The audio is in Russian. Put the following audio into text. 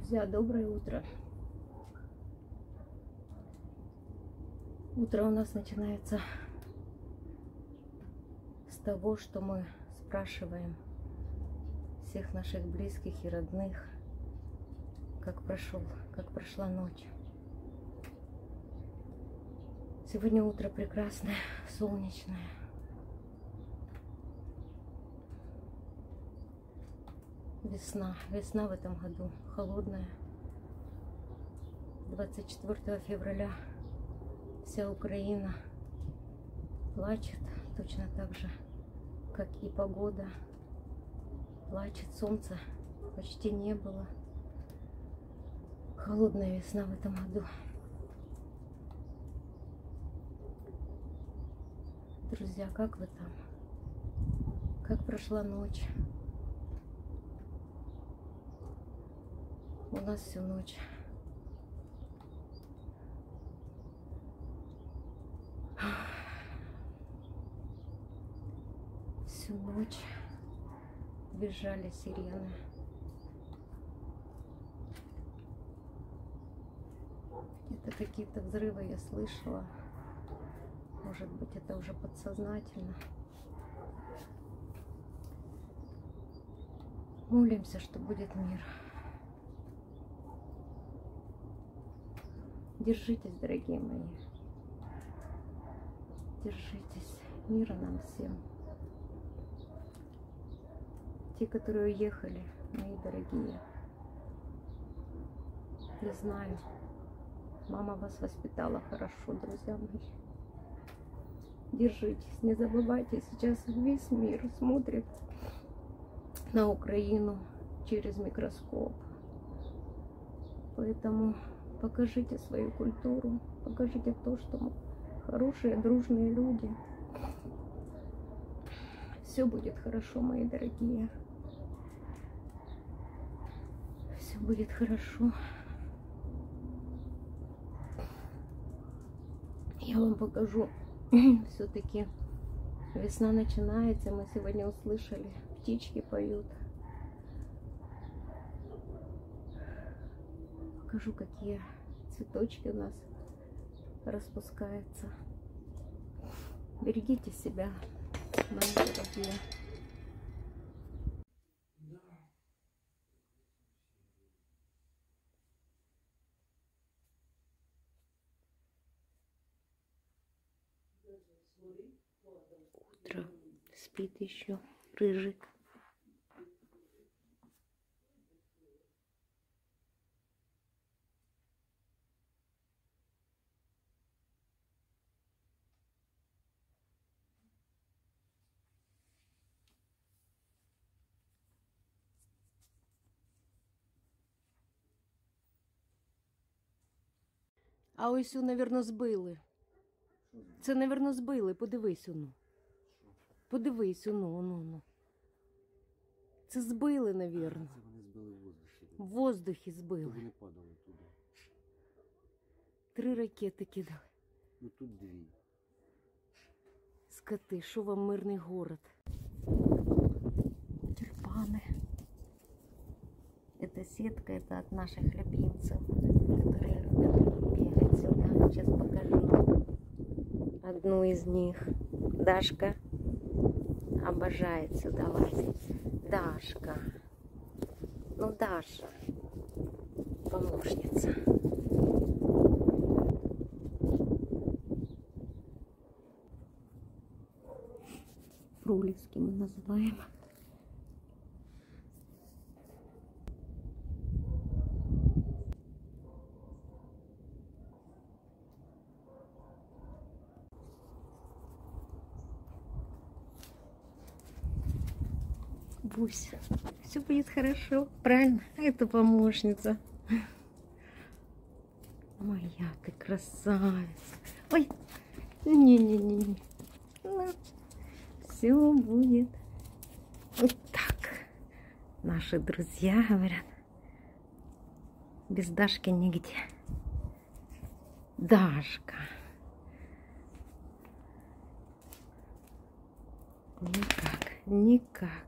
Друзья, доброе утро. Утро у нас начинается с того, что мы спрашиваем всех наших близких и родных, как прошел, как прошла ночь. Сегодня утро прекрасное, солнечное. Весна, весна в этом году холодная. 24 февраля вся Украина плачет точно так же, как и погода. Плачет, солнца почти не было. Холодная весна в этом году. Друзья, как вы там? Как прошла ночь? У нас всю ночь. Всю ночь бежали сирены. Это какие-то взрывы я слышала. Может быть, это уже подсознательно. Молимся, что будет мир. Держитесь, дорогие мои. Держитесь. Мира нам всем. Те, которые уехали, мои дорогие. Я знаю, мама вас воспитала хорошо, друзья мои. Держитесь, не забывайте, сейчас весь мир смотрит на Украину через микроскоп. Поэтому покажите свою культуру, покажите то, что мы хорошие, дружные люди. Все будет хорошо, мои дорогие. Все будет хорошо. Я вам покажу. Все-таки весна начинается. Мы сегодня услышали, птички поют. Покажу, какие цветочки у нас распускаются. Берегите себя, мои дорогие. Утро спит еще рыжик. А ось, напевно, збили. Це, напевно, збили. Подивись ону. Подивись ону, ону, ону. Це збили, напевно. Це вони збили в воздухі. В воздухі То збили. вони падали туди. Три ракети кидали. Ну тут дві. Скоты, що вам мирний город? Тюльпаны. Это сетка, это от наших любимцев, которые любят Сейчас покажу одну из них. Дашка обожает сюда лазить. Дашка. Ну, Даша. Помощница. Пролески мы называем. Бусь, все будет хорошо, правильно? Это помощница. Моя ты красавица. Ой, не-не-не. Все будет вот так. Наши друзья говорят, без Дашки нигде. Дашка. Никак, никак.